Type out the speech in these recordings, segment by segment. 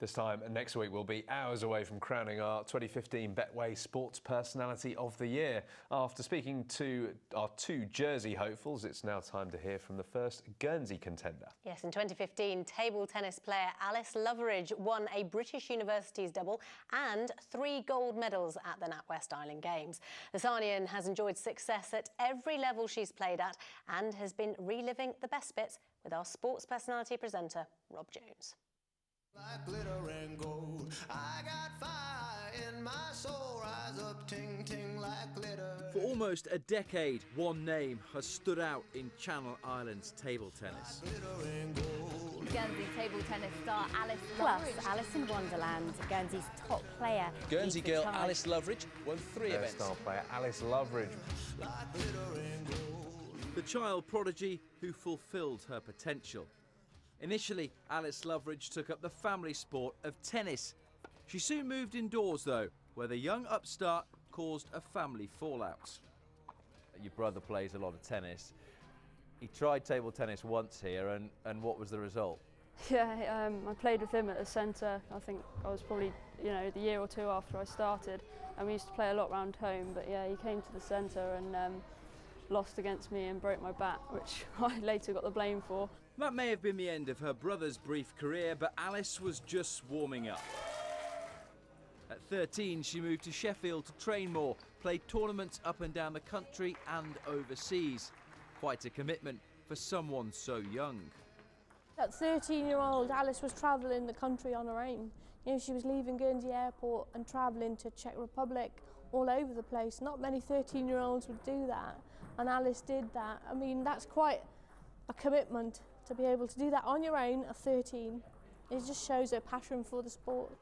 This time next week, we'll be hours away from crowning our 2015 Betway Sports Personality of the Year. After speaking to our two Jersey hopefuls, it's now time to hear from the first Guernsey contender. Yes, in 2015, table tennis player Alice Loveridge won a British Universities double and three gold medals at the NatWest Island Games. The Sarnian has enjoyed success at every level she's played at and has been reliving the best bits with our sports personality presenter, Rob Jones. Like glitter and gold, I got fire in my soul, rise up ting ting like glitter. For almost a decade, one name has stood out in Channel Islands table tennis. Guernsey table tennis star Alice Plus, Alice in Wonderland, Guernsey's top player. Guernsey girl Alice Loveridge won three Her events. Star player Alice Loveridge. Like the child prodigy who fulfilled her potential. Initially, Alice Loveridge took up the family sport of tennis. She soon moved indoors, though, where the young upstart caused a family fallout. Your brother plays a lot of tennis. He tried table tennis once here, and, and what was the result? Yeah, um, I played with him at the centre. I think I was probably, you know, the year or two after I started. And we used to play a lot around home, but yeah, he came to the centre and um, lost against me and broke my bat, which I later got the blame for. That may have been the end of her brother's brief career, but Alice was just warming up. At 13, she moved to Sheffield to train more, played tournaments up and down the country and overseas. Quite a commitment for someone so young. At 13 year old, Alice was travelling the country on her own. You know, she was leaving Guernsey Airport and travelling to Czech Republic all over the place. Not many 13 year olds would do that, and Alice did that. I mean, that's quite a commitment to be able to do that on your own at 13. It just shows her passion for the sport.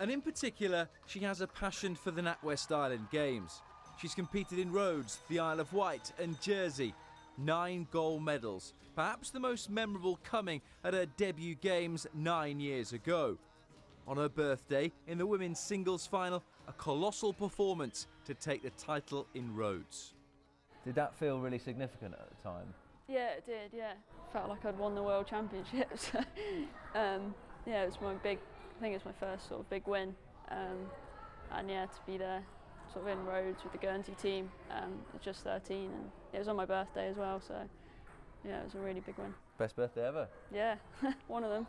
And in particular, she has a passion for the NatWest Island Games. She's competed in Rhodes, the Isle of Wight, and Jersey, nine gold medals, perhaps the most memorable coming at her debut games nine years ago. On her birthday, in the women's singles final, a colossal performance to take the title in Rhodes. Did that feel really significant at the time? Yeah, it did, yeah. Felt like I'd won the World Championships. um, yeah, it was my big, I think it was my first sort of big win. Um, and yeah, to be there sort of in Rhodes with the Guernsey team. Um, just 13 and it was on my birthday as well, so yeah, it was a really big win. Best birthday ever? Yeah, one of them.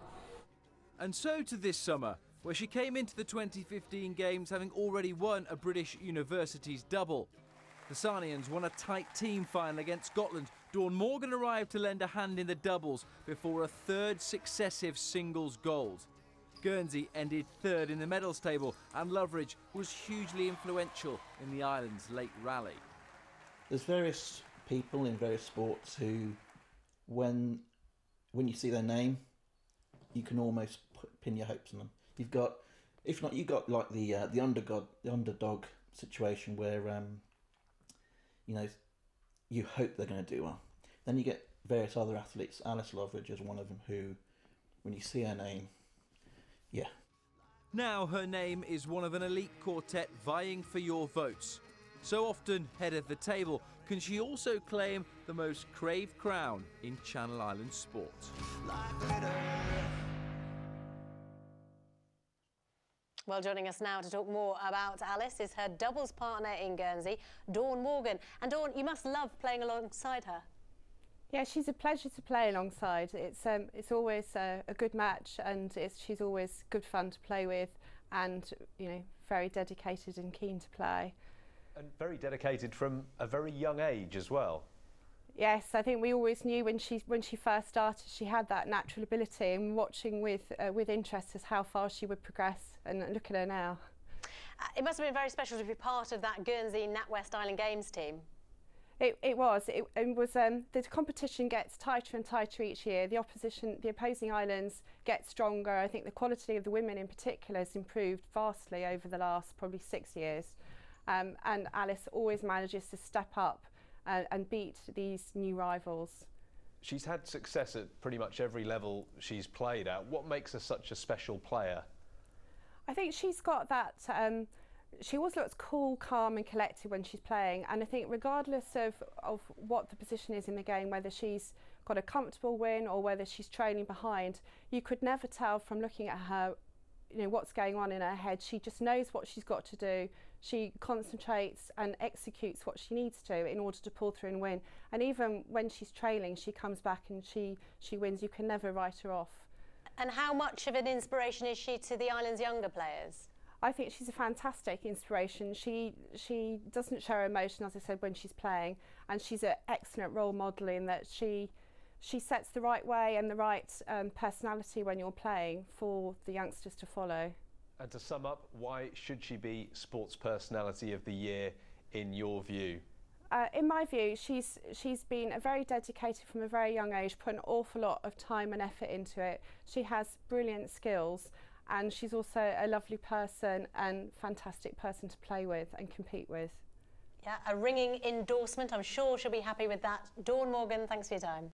And so to this summer, where she came into the 2015 Games having already won a British Universities double. The Sarnians won a tight team final against Scotland. Dawn Morgan arrived to lend a hand in the doubles before a third successive singles gold. Guernsey ended third in the medals table, and Loveridge was hugely influential in the island's late rally. There's various people in various sports who, when when you see their name, you can almost pin your hopes on them. You've got, if not, you've got like the uh, the underdog the underdog situation where um, you know you hope they're going to do well. Then you get various other athletes. Alice Loveridge is one of them who, when you see her name, yeah. Now her name is one of an elite quartet vying for your votes. So often head of the table, can she also claim the most craved crown in Channel Island sport? Well, joining us now to talk more about Alice is her doubles partner in Guernsey, Dawn Morgan. And Dawn, you must love playing alongside her. Yeah, she's a pleasure to play alongside. It's um, it's always a, a good match, and she's always good fun to play with, and you know, very dedicated and keen to play. And very dedicated from a very young age as well. Yes, I think we always knew when she when she first started, she had that natural ability, and watching with uh, with interest as how far she would progress. And look at her now. Uh, it must have been very special to be part of that Guernsey NatWest Island Games team. It, it was. It, it was. Um, the competition gets tighter and tighter each year. The opposition, the opposing islands get stronger. I think the quality of the women in particular has improved vastly over the last probably six years. Um, and Alice always manages to step up and, and beat these new rivals. She's had success at pretty much every level she's played at. What makes her such a special player? I think she's got that. Um, she always looks cool, calm, and collected when she's playing. And I think, regardless of, of what the position is in the game, whether she's got a comfortable win or whether she's trailing behind, you could never tell from looking at her you know what's going on in her head. She just knows what she's got to do. She concentrates and executes what she needs to in order to pull through and win. And even when she's trailing, she comes back and she she wins. You can never write her off. And how much of an inspiration is she to the island's younger players? I think she's a fantastic inspiration. She she doesn't show emotion, as I said, when she's playing, and she's an excellent role model in that she she sets the right way and the right um, personality when you're playing for the youngsters to follow. And to sum up, why should she be Sports Personality of the Year in your view? Uh, in my view, she's she's been a very dedicated from a very young age, put an awful lot of time and effort into it. She has brilliant skills, and she's also a lovely person and fantastic person to play with and compete with. Yeah, a ringing endorsement. I'm sure she'll be happy with that. Dawn Morgan, thanks for your time.